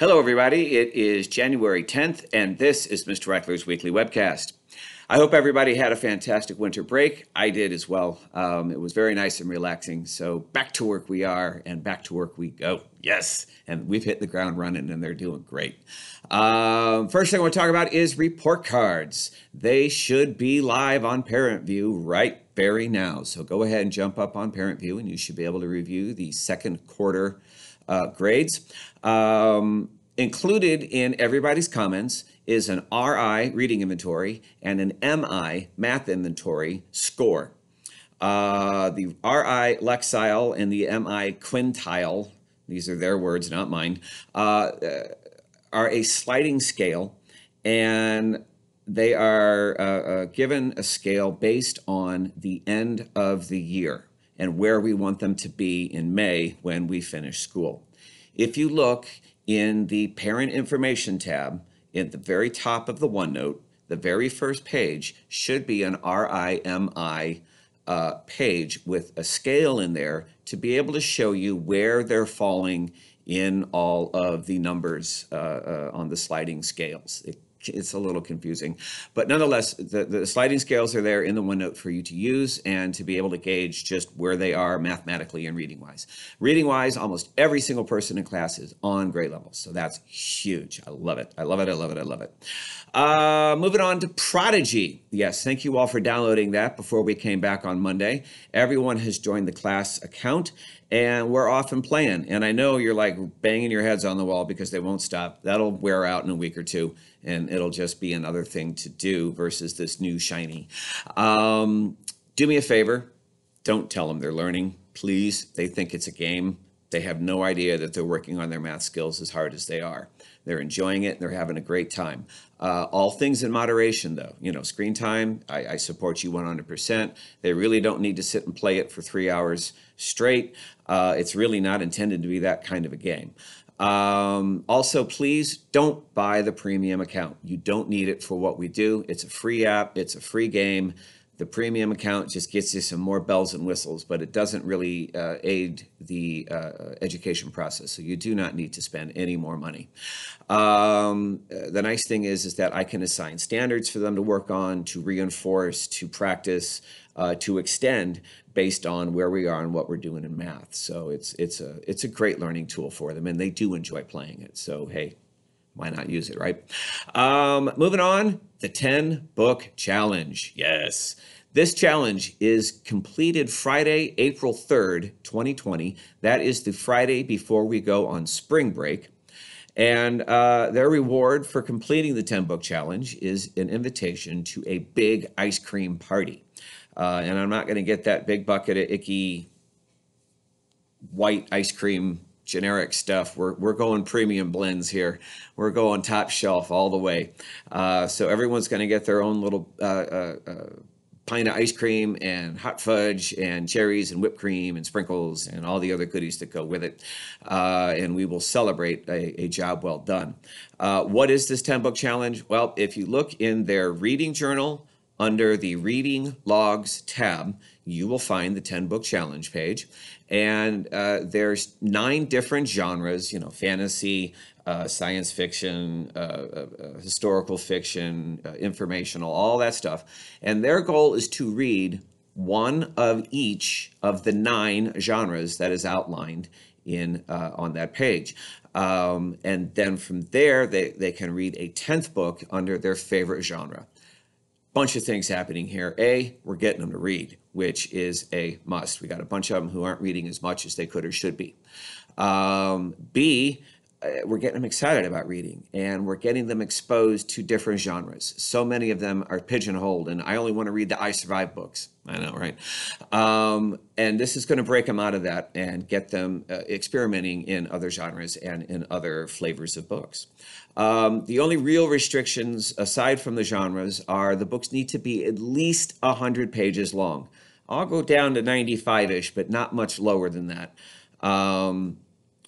Hello, everybody. It is January 10th, and this is Mr. Eichler's weekly webcast. I hope everybody had a fantastic winter break. I did as well. Um, it was very nice and relaxing. So back to work we are, and back to work we go. Yes, and we've hit the ground running, and they're doing great. Um, first thing I want to talk about is report cards. They should be live on ParentVue right very now. So go ahead and jump up on ParentVue, and you should be able to review the second quarter uh, grades. Um, included in everybody's comments is an RI reading inventory and an MI math inventory score. Uh, the RI Lexile and the MI quintile, these are their words, not mine, uh, are a sliding scale and they are uh, uh, given a scale based on the end of the year and where we want them to be in May when we finish school. If you look in the parent information tab, at the very top of the OneNote, the very first page should be an RIMI uh, page with a scale in there to be able to show you where they're falling in all of the numbers uh, uh, on the sliding scales. It it's a little confusing. But nonetheless, the, the sliding scales are there in the OneNote for you to use and to be able to gauge just where they are mathematically and reading wise. Reading wise, almost every single person in class is on grade levels. So that's huge. I love it. I love it. I love it. I love it. Uh, moving on to Prodigy. Yes, thank you all for downloading that before we came back on Monday. Everyone has joined the class account and we're off and playing. And I know you're like banging your heads on the wall because they won't stop. That'll wear out in a week or two, and it'll just be another thing to do versus this new shiny. Um, do me a favor, don't tell them they're learning, please. They think it's a game. They have no idea that they're working on their math skills as hard as they are. They're enjoying it. And they're having a great time. Uh, all things in moderation, though. You know, screen time, I, I, support you 100%. They really don't need to sit and play it for three hours straight. Uh, it's really not intended to be that kind of a game. Um, also, please don't buy the premium account. You don't need it for what we do. It's a free app, it's a free game. The premium account just gets you some more bells and whistles, but it doesn't really uh, aid the uh, education process. So you do not need to spend any more money. Um, the nice thing is, is that I can assign standards for them to work on, to reinforce, to practice, uh, to extend based on where we are and what we're doing in math. So it's it's a it's a great learning tool for them, and they do enjoy playing it. So hey, why not use it, right? Um, moving on, the 10 book challenge. Yes. This challenge is completed Friday, April 3rd, 2020. That is the Friday before we go on spring break. And uh, their reward for completing the 10 book challenge is an invitation to a big ice cream party. Uh, and I'm not going to get that big bucket of icky white ice cream generic stuff. We're, we're going premium blends here. We're going top shelf all the way. Uh, so everyone's going to get their own little uh, uh, uh, pint of ice cream and hot fudge and cherries and whipped cream and sprinkles and all the other goodies that go with it. Uh, and we will celebrate a, a job well done. Uh, what is this 10 book challenge? Well, if you look in their reading journal, under the Reading Logs tab, you will find the 10 book challenge page. And uh, there's nine different genres, you know, fantasy, uh, science fiction, uh, uh, uh historical fiction, uh, informational, all that stuff. And their goal is to read one of each of the nine genres that is outlined in on that page. Um, and then from there, they, they can read a 10th book under their favorite genre bunch of things happening here. A, we're getting them to read, which is a must. We got a bunch of them who aren't reading as much as they could or should be. Um, B, we're getting them excited about reading and we're getting them exposed to different genres. So many of them are pigeonholed, and I only want to read the I Survive books. I know, right? Um, and this is going to break them out of that and get them uh, experimenting in other genres and in other flavors of books. Um, the only real restrictions, aside from the genres, are the books need to be at least 100 pages long. I'll go down to 95 ish, but not much lower than that. Um,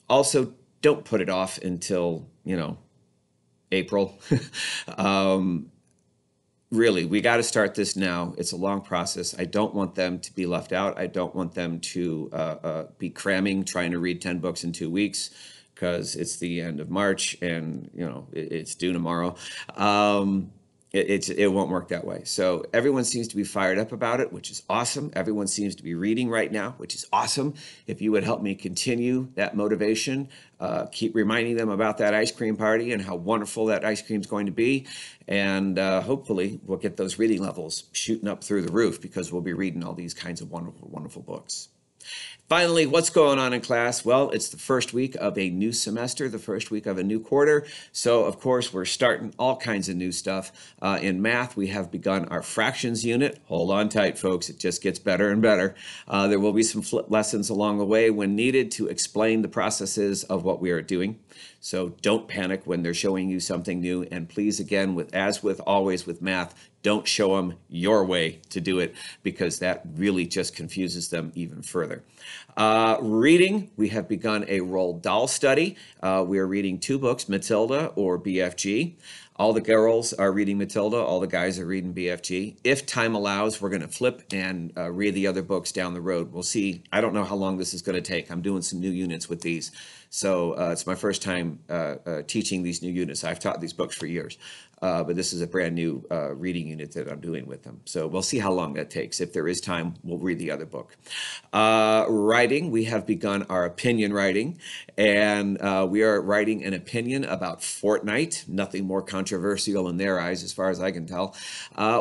also, don't put it off until, you know, April. um, really, we got to start this now. It's a long process. I don't want them to be left out. I don't want them to uh, uh, be cramming, trying to read 10 books in two weeks because it's the end of March and you know it, it's due tomorrow. Um, it, it's, it won't work that way. So everyone seems to be fired up about it, which is awesome. Everyone seems to be reading right now, which is awesome. If you would help me continue that motivation, uh, keep reminding them about that ice cream party and how wonderful that ice cream is going to be. And uh, hopefully we'll get those reading levels shooting up through the roof because we'll be reading all these kinds of wonderful, wonderful books. Finally, what's going on in class? Well, it's the first week of a new semester, the first week of a new quarter. So, of course, we're starting all kinds of new stuff. Uh, in math, we have begun our fractions unit. Hold on tight, folks. It just gets better and better. Uh, there will be some lessons along the way when needed to explain the processes of what we are doing. So don't panic when they're showing you something new. And please, again, with as with always with math, don't show them your way to do it because that really just confuses them even further. Uh, reading, we have begun a Roald Dahl study. Uh, we are reading two books, Matilda or BFG. All the girls are reading Matilda, all the guys are reading BFG. If time allows, we're going to flip and uh, read the other books down the road. We'll see. I don't know how long this is going to take. I'm doing some new units with these. So uh, it's my first time uh, uh, teaching these new units. I've taught these books for years. Uh, but this is a brand new reading unit that I'm doing with them. So we'll see how long that takes. If there is time, we'll read the other book. Writing, we have begun our opinion writing, and we are writing an opinion about Fortnite. Nothing more controversial in their eyes, as far as I can tell.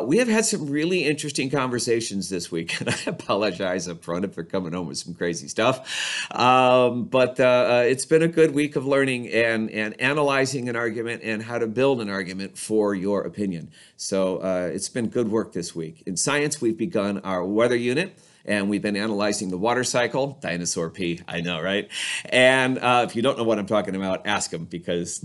We have had some really interesting conversations this week, and I apologize up front if they're coming home with some crazy stuff. Um, but uh, it's been a good week of learning and, and analyzing an argument and how to build an argument for your opinion. So uh, it's been good work this week. In science, we've begun our weather unit and we've been analyzing the water cycle. Dinosaur pee, I know, right? And uh, if you don't know what I'm talking about, ask them because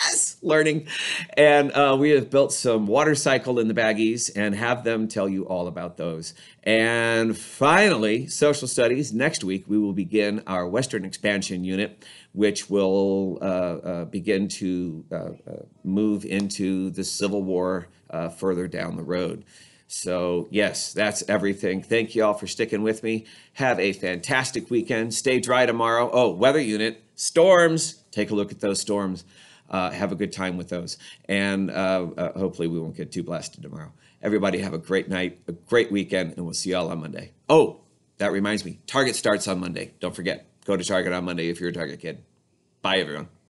yes, learning. And uh, we have built some water cycle in the baggies and have them tell you all about those. And finally, social studies. Next week, we will begin our Western expansion unit which will uh, uh, begin to uh, move into the Civil War further down the road. So, yes, that's everything. Thank you all for sticking with me. Have a fantastic weekend. Stay dry tomorrow. Oh, weather unit, storms. Take a look at those storms. Uh, have a good time with those. And uh, uh, hopefully, we won't get too blasted tomorrow. Everybody, have a great night, a great weekend, and we'll see you all on Monday. Oh, that reminds me Target starts on Monday. Don't forget, go to Target on Monday if you're a Target kid. Bye, everyone.